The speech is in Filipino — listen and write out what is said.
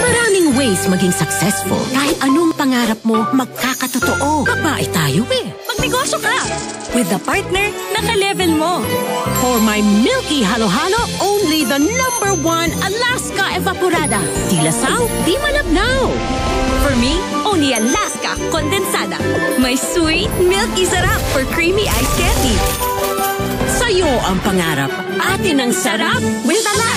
Maraming ways maging successful. Kahit anong pangarap mo, magkakatotoo. Babae tayo eh. Magnegosyo ka! With the partner na ka-level mo. For my milky halo-halo, only the number one Alaska Evaporada. Di lasaw, di malabnaw. For me, only Alaska Condensada. My sweet, milky sarap for creamy ice candy. Sa'yo ang pangarap. Atin ang sarap with Alaska.